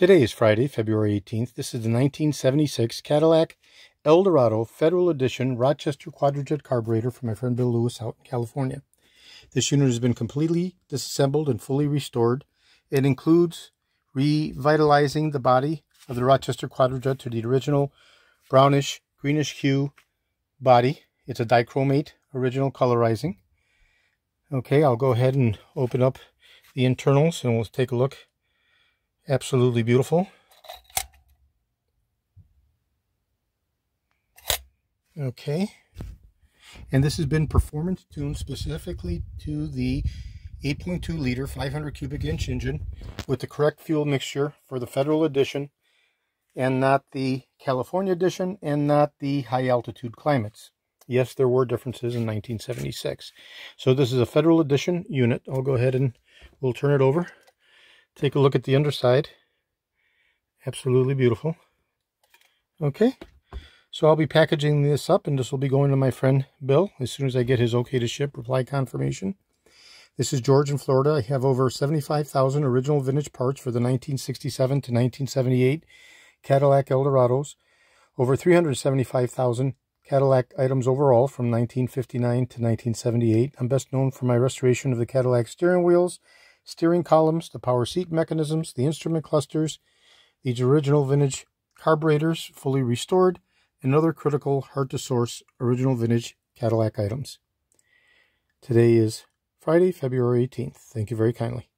Today is Friday, February 18th. This is the 1976 Cadillac Eldorado Federal Edition Rochester Quadrajet carburetor from my friend Bill Lewis out in California. This unit has been completely disassembled and fully restored. It includes revitalizing the body of the Rochester Quadrajet to the original brownish, greenish hue body. It's a dichromate original colorizing. Okay, I'll go ahead and open up the internals and we'll take a look Absolutely beautiful. Okay. And this has been performance tuned specifically to the 8.2 liter 500 cubic inch engine with the correct fuel mixture for the Federal Edition and not the California Edition and not the high altitude climates. Yes, there were differences in 1976. So this is a Federal Edition unit. I'll go ahead and we'll turn it over. Take a look at the underside. Absolutely beautiful. Okay, so I'll be packaging this up and this will be going to my friend Bill as soon as I get his okay to ship reply confirmation. This is George in Florida. I have over 75,000 original vintage parts for the 1967 to 1978 Cadillac Eldorados. Over 375,000 Cadillac items overall from 1959 to 1978. I'm best known for my restoration of the Cadillac steering wheels steering columns, the power seat mechanisms, the instrument clusters, these original vintage carburetors fully restored, and other critical hard-to-source original vintage Cadillac items. Today is Friday, February 18th. Thank you very kindly.